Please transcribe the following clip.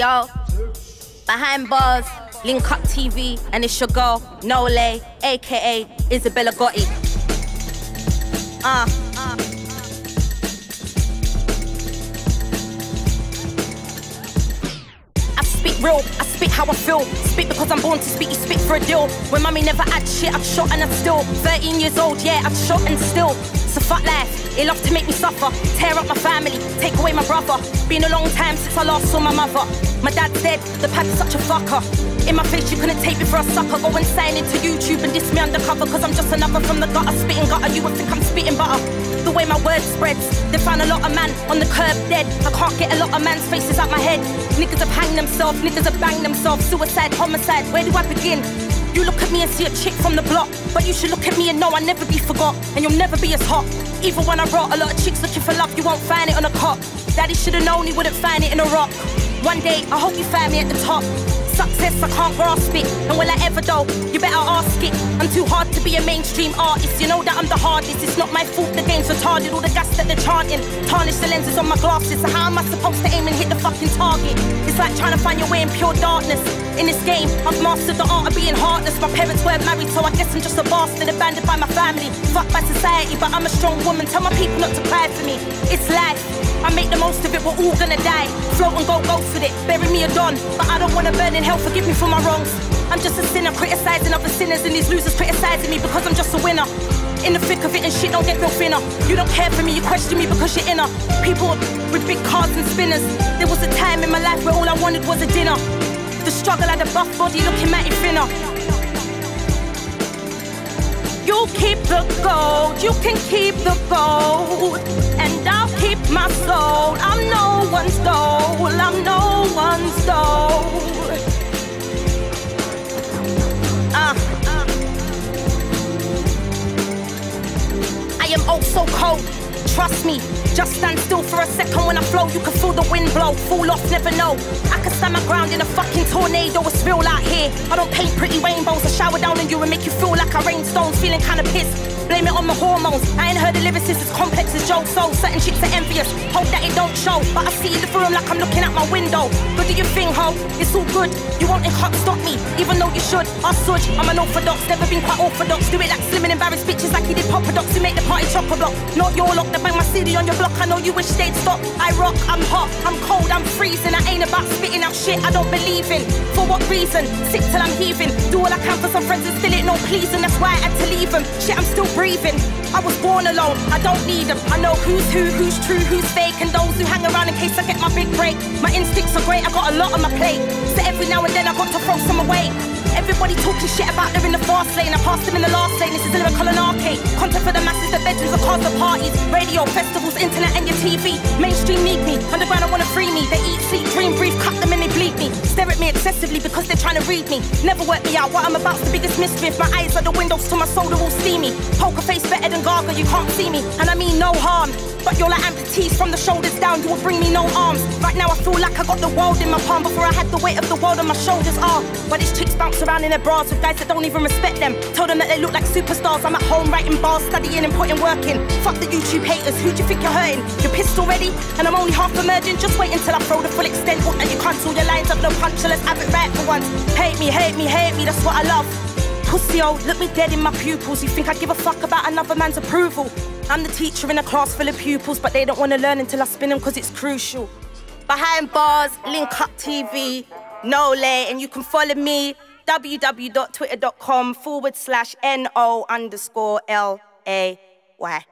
Yo, behind Barz, Link Up TV, and it's your girl, No Lay, aka Isabella Gotti. Uh. I speak real, I speak how I feel. Speak because I'm born to speak, you speak for a deal. When mommy never had shit, I've shot and I'm still 13 years old, yeah, I've shot and still. So fuck life, it loves to make me suffer. Tear up my family, take away my brother. Been a long time since I last saw my mother. My dad's dead, the is such a fucker. In my face, you couldn't take me for a sucker. Go and sign into YouTube and diss me undercover, cause I'm just another from the gutter, spitting gutter. You would think I'm spitting butter. The way my word spreads, they find a lot of man on the curb dead. I can't get a lot of man's faces out my head. Niggas have hanged themselves, niggas have banged themselves. Suicide, homicide, where do I begin? You look at me and see a chick from the block, but you should look at me and know I'll never be forgot, and you'll never be as hot. Even when I rot, a lot of chicks looking for love, you won't find it on a cop. Daddy should have known he wouldn't find it in a rock. One day, I hope you find me at the top. Success, I can't grasp it. And will I ever though? You better ask it. I'm too hard to be a mainstream artist. You know that I'm the hardest. It's not my fault the game's retarded. All the gas that they're chanting. Tarnish the lenses on my glasses. So how am I supposed to aim and hit the fucking target? It's like trying to find your way in pure darkness. In this game, I've mastered the art of being heartless. My parents weren't married, so I guess I'm just a bastard abandoned by my family. Fucked by society, but I'm a strong woman. Tell my people not to cry for me. It's life. I make the most of it, we're all gonna die. Float and go ghost with it, bury me a don. But I don't wanna burn in hell, forgive me for my wrongs. I'm just a sinner, criticizing other sinners, and these losers criticizing me because I'm just a winner. In the thick of it and shit don't get no thinner. You don't care for me, you question me because you're inner. People with big cars and spinners. There was a time in my life where all I wanted was a dinner. The struggle had a buff body looking mighty thinner. You keep the gold, you can keep the gold, and I'll keep my soul. I'm no one's goal, I'm no one's goal. Trust me. Just stand still for a second when I flow. You can feel the wind blow. Fall off, never know. I can stand my ground in a fucking tornado. It's real out here. I don't paint pretty rainbows. I shower down on you and make you feel like I rain stones. Feeling kinda pissed. Blame it on my hormones. I ain't heard the lyricist as complex as Joe Soul. Certain chicks are envious. Hope that it don't show. But I see the film like I'm looking out my window. But do you think, ho? It's all good. You won't can't stop me. Even though you should. I such. I'm an orthodox. Never been quite orthodox. Do it like slim and embarrass bitches like he did Papa Docs. You make party block. Not your lock. They bang my CD on your block. I know you wish they'd stop. I rock. I'm hot. I'm cold. I'm freezing. I ain't about spitting out shit I don't believe in. For what reason? Sick till I'm heaving. Do all I can for some friends and still it no pleasing. That's why I had to leave them. Shit, I'm still breathing. I was born alone, I don't need them. I know who's who, who's true, who's fake, and those who hang around in case I get my big break. My instincts are great, I got a lot on my plate. So every now and then I got to throw some away. Everybody talking shit about they're in the fast lane. I passed them in the last lane. This is a lyrical and arcade. Content for the masses, the bedrooms, the cars, the parties, radio, festivals, internet, and your TV. Mainstream need me. Underground, I wanna free me. They eat, sleep, dream, breathe, cut them and they bleed me. Stare at me excessively because they're trying to read me. Never work me out. What I'm about's the biggest. If my eyes are the windows to my soul, they're all steamy. Poker face better than Gaga, you can't see me. And I mean no harm. But you're like amputees from the shoulders down, you will bring me no arms. Right now I feel like I got the world in my palm before I had the weight of the world on my shoulders. Ah, but these chicks bounce around in their bras with guys that don't even respect them. Tell them that they look like superstars. I'm at home writing bars, studying and putting work in. Fuck the YouTube haters, who do you think you're hurting? You're pissed already? And I'm only half emerging. Just wait until I throw the full extent. What that you can't all your lines up, no punch, so let's have it right for once. Hate me, hate me, hate me, that's what I love. Pussy old, look me dead in my pupils. You think I give a fuck about another man's approval? I'm the teacher in a class full of pupils, but they don't want to learn until I spin them because it's crucial. Behind Barz, link up TV, no lay, and you can follow me www.twitter.com forward slash no underscore l a y.